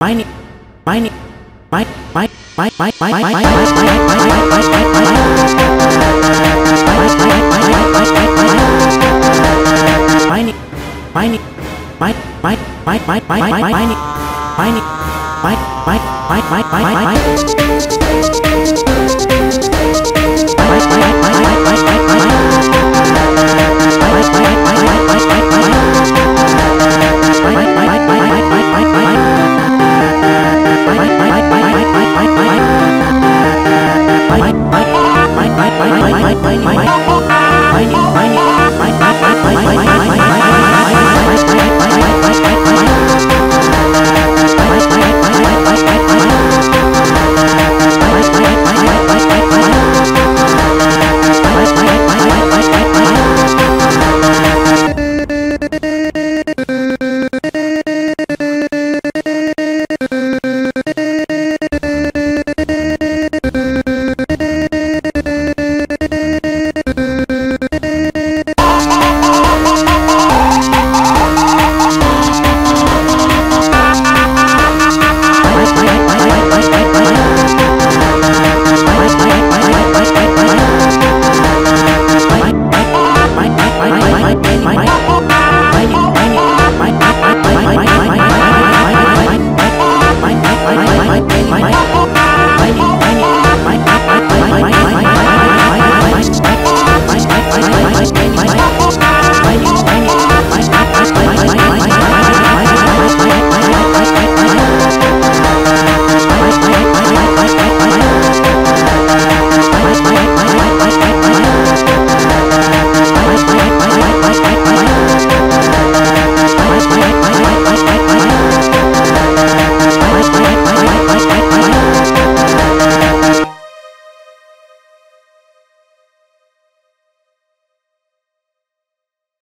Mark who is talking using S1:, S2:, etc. S1: mining mining my my my my my my my mining mining my my my my my my mining mining my my my my my my
S2: 毎日